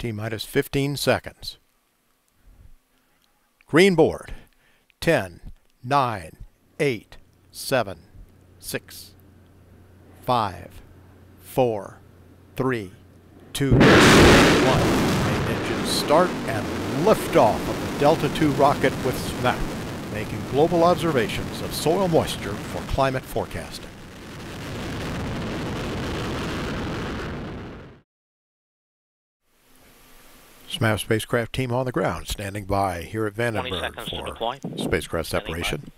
T minus 15 seconds. Green board. 10, 9, 8, 7, 6, 5, 4, 3, 2, 1. Main engines start and liftoff of the Delta II rocket with SMAP, making global observations of soil moisture for climate forecasting. SMAP spacecraft team on the ground, standing by here at Vandenberg for spacecraft Standing by. separation.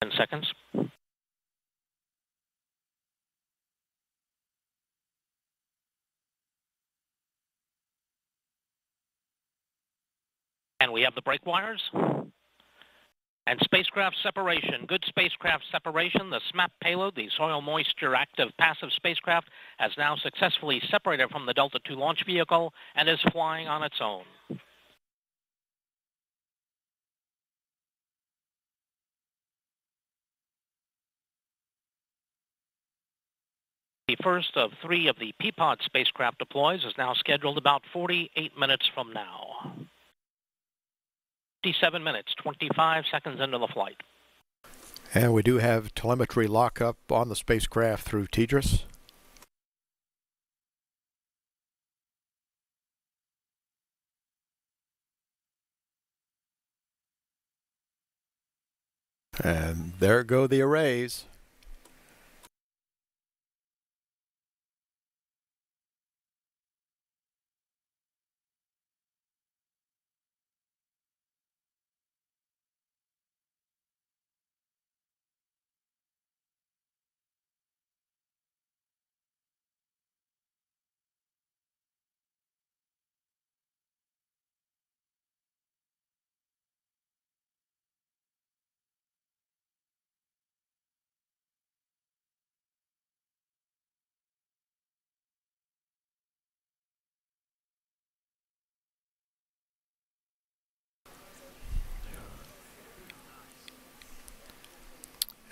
Ten seconds. And we have the break wires. And spacecraft separation. Good spacecraft separation. The SMAP payload, the soil moisture active passive spacecraft, has now successfully separated from the Delta II launch vehicle and is flying on its own. The first of three of the P-POD spacecraft deploys is now scheduled about 48 minutes from now. 57 minutes, 25 seconds into the flight. And we do have telemetry lockup on the spacecraft through TDRS. And there go the arrays.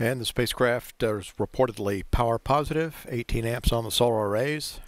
And the spacecraft is reportedly power positive, 18 amps on the solar arrays.